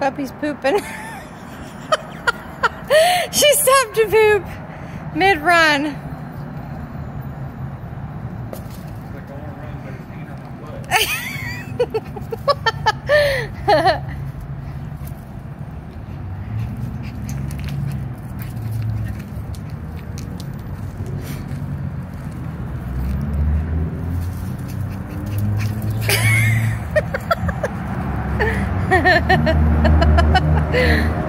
Puppy's pooping. she stopped to poop mid-run. ha ha ha.